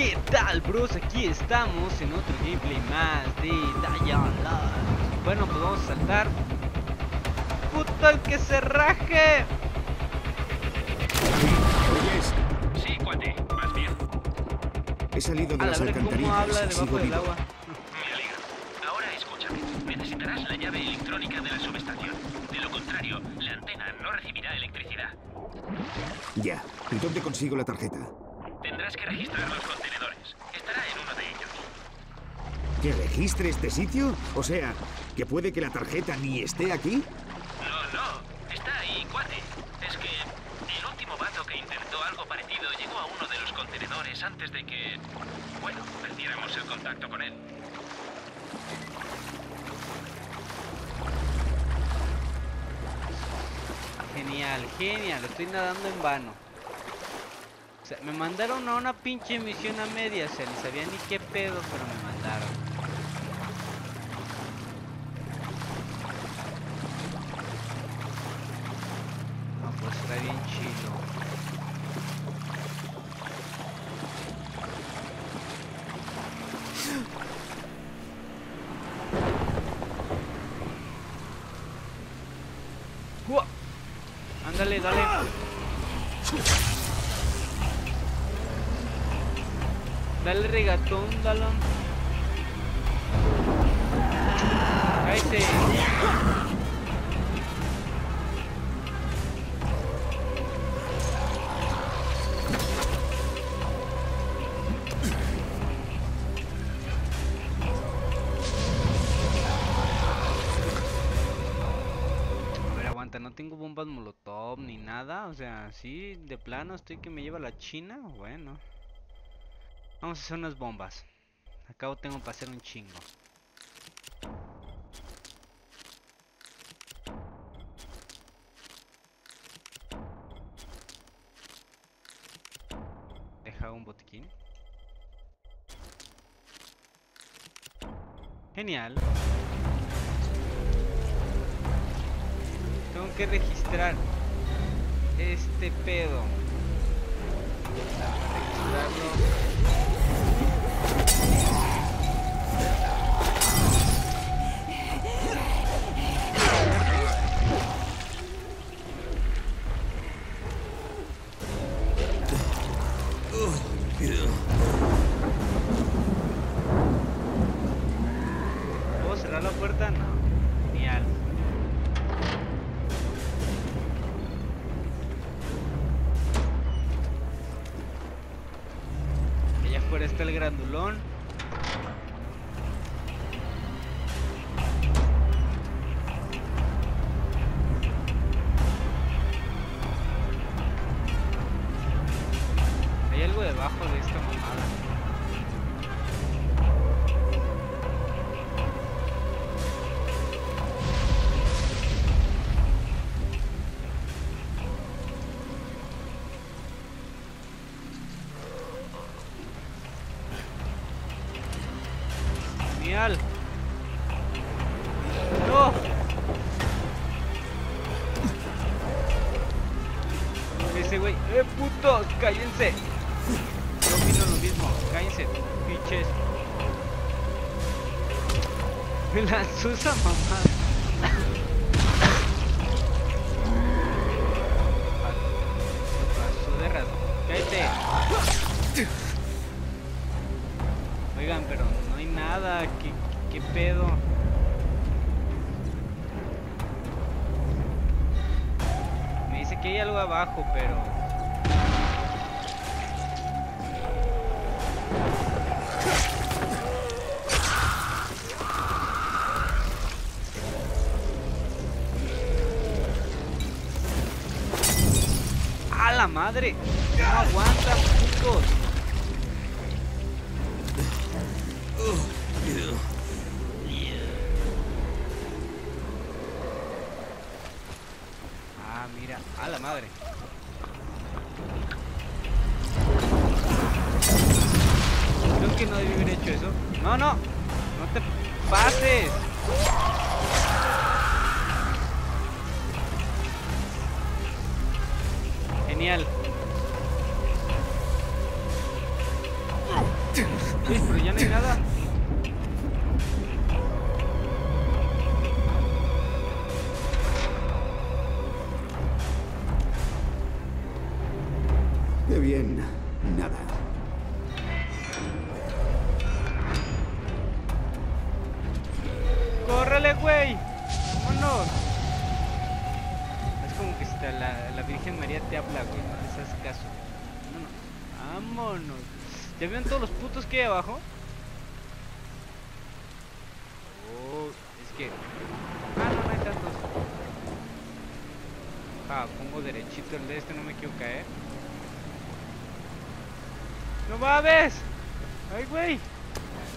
¿Qué tal, bros? Aquí estamos en otro gameplay más de Dying Light. Bueno, pues vamos a saltar. ¡Puto el que se raje! ¿Oyes? Sí, cuate, más bien. He salido de A la las cómo alcantarillas. habla y debajo sigo del vivo. agua. Me alegra. Ahora escúchame. Necesitarás la llave electrónica de la subestación. De lo contrario, la antena no recibirá electricidad. Ya. ¿Y dónde consigo la tarjeta? Tendrás que registrar los contenedores. Estará en uno de ellos. ¿Que registre este sitio? O sea, ¿que puede que la tarjeta ni esté aquí? No, no. Está ahí, cuate. Es que el último vato que intentó algo parecido llegó a uno de los contenedores antes de que... Bueno, perdiéramos el contacto con él. Genial, genial, estoy nadando en vano. Me mandaron a una pinche misión a media, o sea, ni sabía ni qué pedo, pero me mandaron. Pues. Ándale, dale. Dale regatón, Dalon. Cállate. No tengo bombas molotov ni nada. O sea, sí, de plano estoy que me lleva la china. Bueno. Vamos a hacer unas bombas. Acabo tengo para hacer un chingo. Deja un botiquín. Genial. Tengo que registrar este pedo. Registrarlo. Hay algo debajo de la mamá. Pasó de rato. ¡Cállate! Oigan, pero no hay nada. ¿Qué, qué pedo? Me dice que hay algo abajo, pero... madre! ¡No aguantan, putos! Ah, mira, a la madre. Qué bien. Nada. ¡Córrele, güey! ¡Vámonos! Es como que la, Virgen María te habla, güey. No les haces caso. Vámonos. Vámonos. ¿Ya vieron todos los putos que hay abajo? Oh, es que... Ah, no, no hay tantos. Ah, pongo derechito el de este, no me quiero caer. ¡No mames! ¡Ay, güey!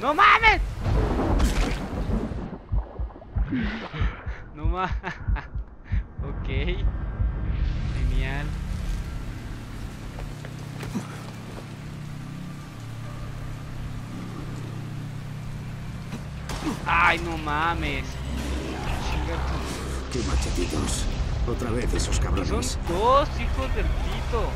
¡No mames! No más. ok. Genial. Ay, no mames. Qué machetitos. Otra vez esos Son cabrones. dos hijos del pito.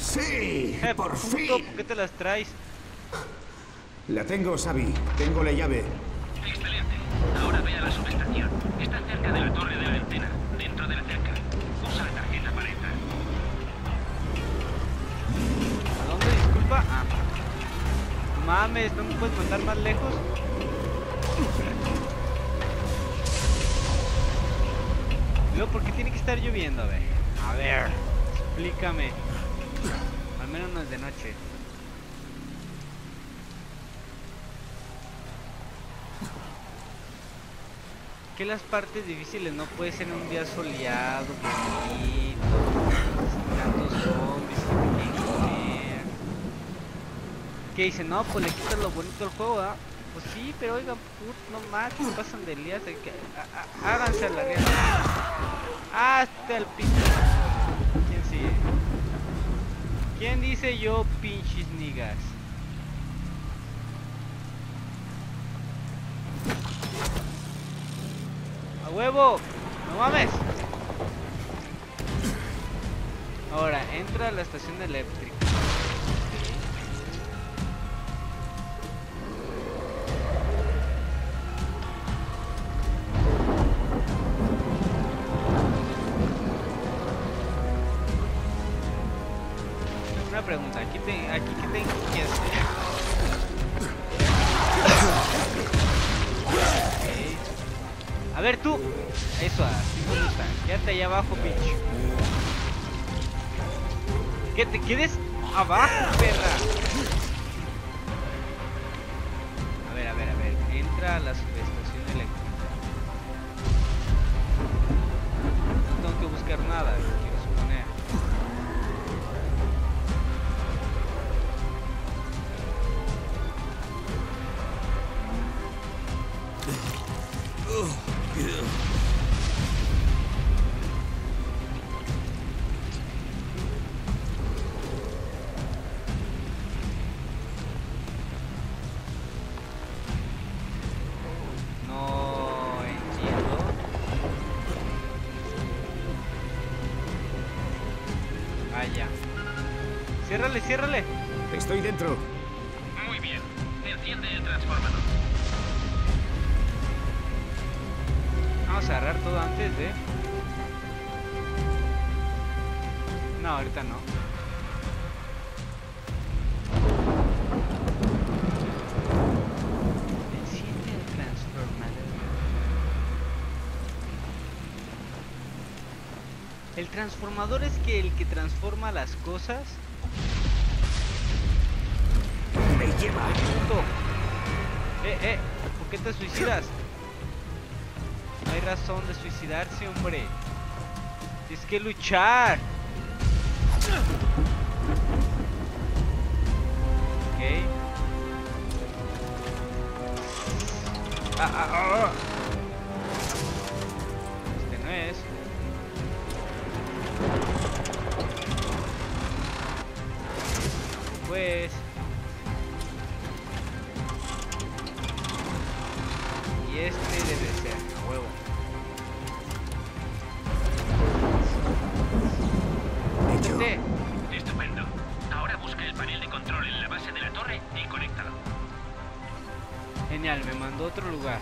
Sí? Eh, ¡Por puto, fin! ¿Por qué te las traes? La tengo, Sabi. Tengo la llave. Excelente. Ahora ve a la subestación. Está cerca de la torre de la antena, dentro de la cerca. Usa la tarjeta para entrar. ¿A dónde? Disculpa. Ah. Mames, ¿no me puedes mandar más lejos? Luego, ¿por qué tiene que estar lloviendo? A ver. A ver. Explícame. Al menos no es de noche. Que las partes difíciles no puede ser un día soleado, bonito, tantos zombies que te comer. ¿Qué dicen? No, pues le quitas lo bonito al juego, ¿ah? Pues sí, pero oigan, put, no más, pasan de lías, hay que, háganse a la lías. Hasta el pito. ¿Quién sigue? ¿Quién dice yo, pinches niggas? ¡A huevo! ¡No mames! Ahora, entra a la estación eléctrica. Abajo, perra. A ver, a ver, a ver, entra a la subestación eléctrica. No tengo que buscar nada, ya. Ciérrale, ciérrale. Estoy dentro. Muy bien. Enciende el transformador. Vamos a agarrar todo antes de. No, ahorita no. Transformador es que el que transforma las cosas. Me lleva. ¡Ay, puto! Eh, eh, ¿por qué te suicidas? No hay razón de suicidarse, hombre. Tienes que luchar. Ok. Ah, ah, ah, Pues. Y este debe ser, a huevo. Hecho. Este. Estupendo. Ahora busca el panel de control en la base de la torre y conéctalo. Genial, me mandó a otro lugar.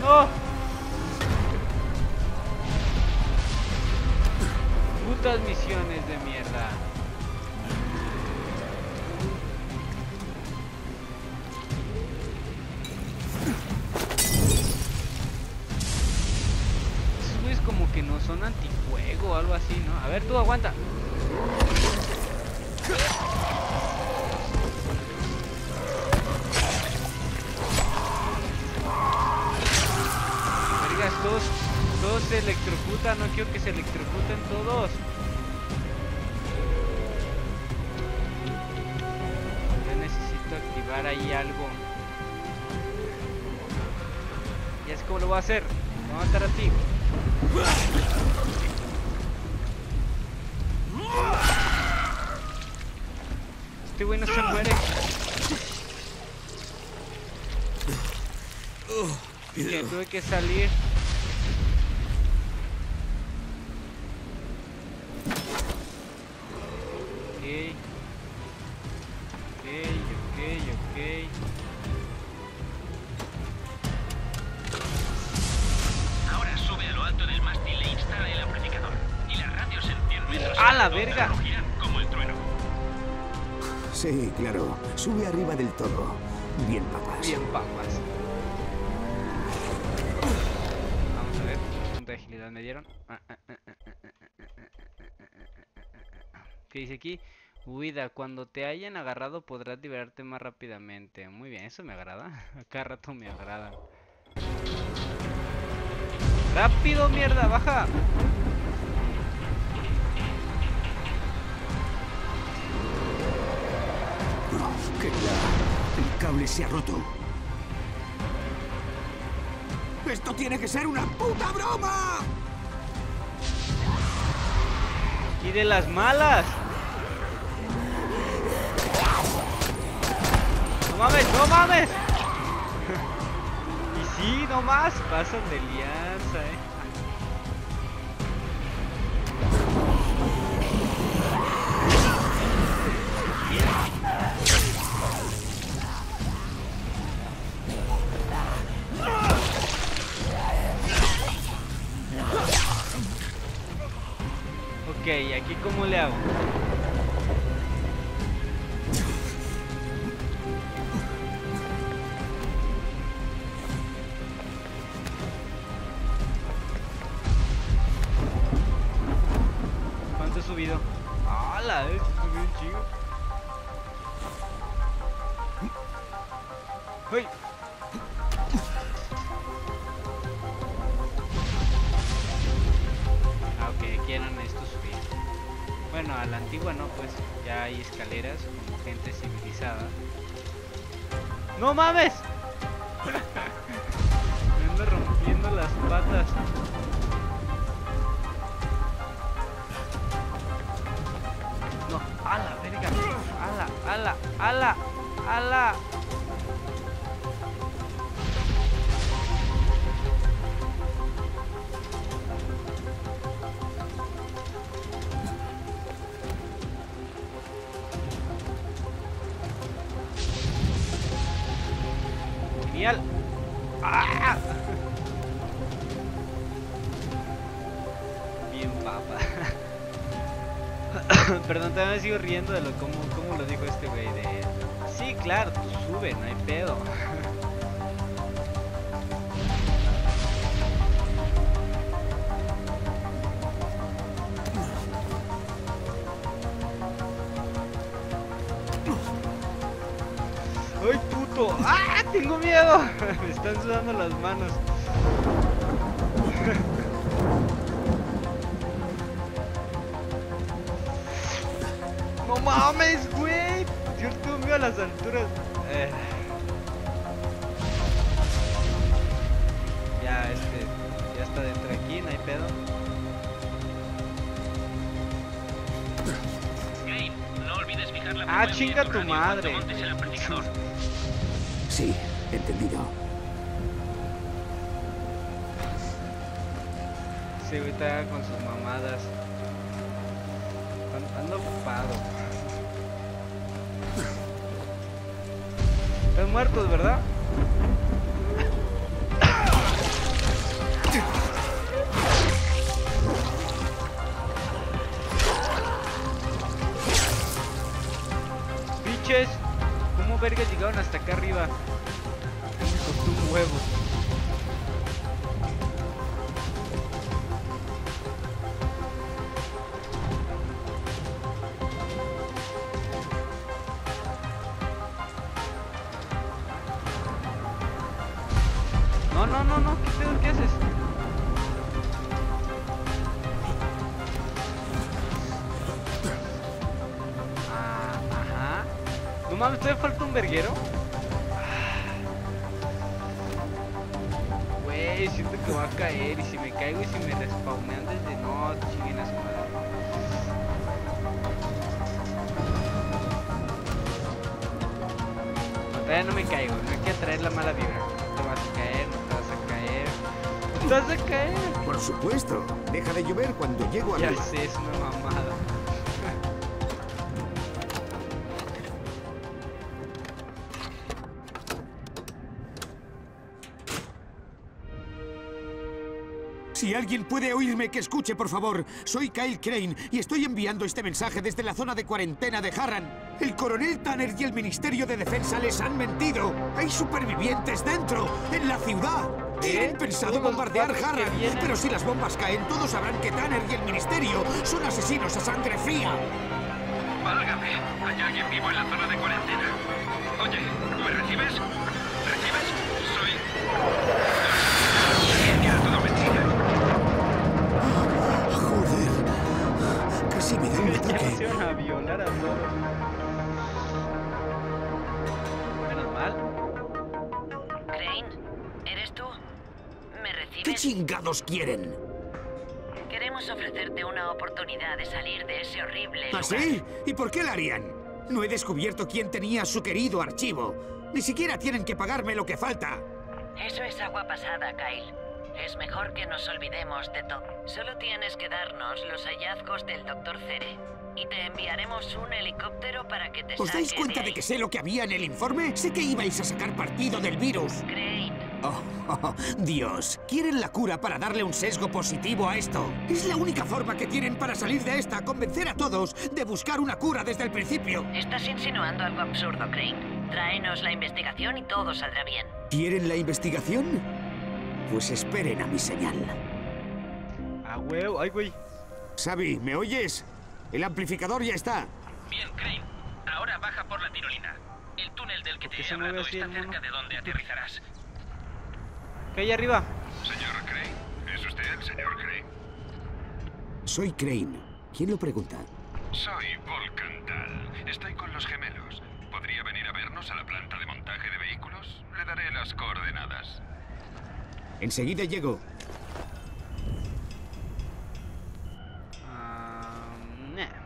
¡No! Putas misiones de mierda. A ver, tú aguanta. Vergas, todos, todos se electrocutan, no quiero que se electrocuten todos. Yo necesito activar ahí algo. Ya sé cómo lo voy a hacer. Te voy a matar a ti. Este güey no se muere. Que tuve que salir. Ok. Ok, ok, ok. verga! Sí, claro. Sube arriba del todo. Bien papas. Vamos a ver. Punta de agilidad me dieron. ¿Qué dice aquí? Huida, cuando te hayan agarrado podrás liberarte más rápidamente. Muy bien, eso me agrada. Acá rato me agrada. ¡Rápido, mierda! ¡Baja! El cable se ha roto. ¡Esto tiene que ser una puta broma! ¡Y de las malas! ¡No mames, no mames! y sí, no más, pasan de lianza, eh. Ok, ¿y aquí cómo le hago? Pues ya hay escaleras como gente civilizada. ¡No mames! Me ando rompiendo las patas. No, a la verga. Ala, ala, ala, ala. Perdón, también me sigo riendo de lo cómo, cómo lo dijo este güey de... Sí, claro, tú sube, no hay pedo. ¡Ay, puto! ¡Ah! ¡Tengo miedo! Me están sudando las manos. Mames, güey! Yo miedo a las alturas. Eh. Ya, este. Ya está dentro de aquí, no hay pedo. Crane, no olvides fijar la Ah, chinga tu madre. Sí, entendido. Sí, güey, está con sus mamadas. An- Ando ocupado. Muertos, ¿verdad? Biches, ¿cómo vergas llegaron hasta acá arriba? Me costó un huevo. Siento que va a caer y si me caigo y si me respawnean desde no, chinguen a su madre. No, todavía no me caigo, no hay que atraer la mala vibra. No te vas a caer, no te vas a caer. No te vas a caer. Por supuesto. Deja de llover cuando llego Ya arriba. sé, es una mamada. Si alguien puede oírme, que escuche, por favor. Soy Kyle Crane y estoy enviando este mensaje desde la zona de cuarentena de Harran. El coronel Tanner y el Ministerio de Defensa les han mentido. Hay supervivientes dentro, en la ciudad. Tienen pensado bombardear Harran, pero si las bombas caen, todos sabrán que Tanner y el Ministerio son asesinos a sangre fría. Válgame, hay alguien vivo en la zona de cuarentena. Oye, ¿me? ¿Recibes? Van a violar a todos. Menos mal. Crane, ¿eres tú? ¿Me ¿Qué recibes? chingados quieren? Queremos ofrecerte una oportunidad de salir de ese horrible lugar. ¿Ah, sí? ¿Y por qué la harían? No he descubierto quién tenía su querido archivo. Ni siquiera tienen que pagarme lo que falta. Eso es agua pasada, Kyle. Es mejor que nos olvidemos de todo. Solo tienes que darnos los hallazgos del Dr. Cere. Y te enviaremos un helicóptero para que te ¿Os dais cuenta de que sé lo que había en el informe? Sé que ibais a sacar partido del virus. Crane, Oh, oh, oh, Dios, quieren la cura para darle un sesgo positivo a esto. Es la única forma que tienen para salir de esta, convencer a todos de buscar una cura desde el principio. estás insinuando algo absurdo, Crane. Tráenos la investigación y todo saldrá bien. ¿Quieren la investigación? Pues esperen a mi señal. A huevo, ay, güey. Xavi, ¿me oyes? El amplificador ya está. Bien, Crane. Ahora baja por la tirolina. El túnel del que ¿Por te he hablado está cerca de donde aterrizarás. ¿Qué hay arriba? Señor Crane, ¿es usted el señor Crane? Soy Crane. ¿Quién lo pregunta? Soy Volcan Tal. Estoy con los gemelos. ¿Podría venir a vernos a la planta de montaje de vehículos? Le daré las coordenadas. Enseguida llego. Ah, nah.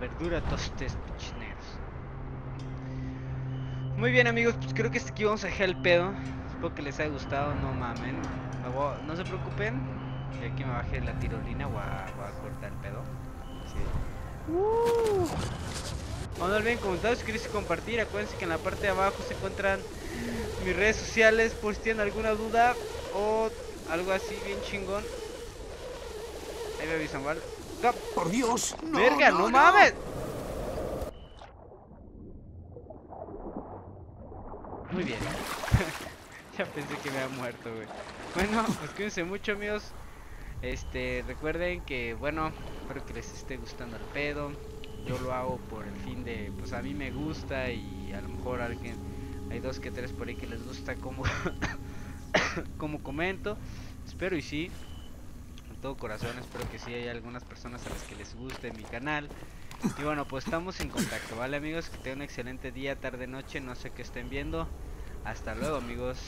Verdura tostes pichineros. Muy bien amigos, pues creo que hasta aquí vamos a dejar el pedo. Espero que les haya gustado, no mamen. No se preocupen. Ya que me baje la tirolina voy a, voy a cortar el pedo. Sí. Uh. No olviden comentar, suscribirse y compartir. Acuérdense que en la parte de abajo se encuentran mis redes sociales por si tienen alguna duda o algo así bien chingón. Ahí me avisan, ¿vale? ¡Por Dios! ¡No, ¡Verga, no, no, mames! Muy bien. ya pensé que me había muerto, güey. Bueno, pues cuídense mucho, amigos. Este, recuerden que, bueno, espero que les esté gustando el pedo. yo lo hago por el fin de, pues a mí me gusta y a lo mejor alguien, hay dos que tres por ahí que les gusta como, como comento. Espero y sí, todo corazón, espero que sí hay algunas personas a las que les guste mi canal. Y bueno, pues estamos en contacto, ¿vale amigos? Que tengan un excelente día, tarde, noche, no sé qué estén viendo. Hasta luego amigos.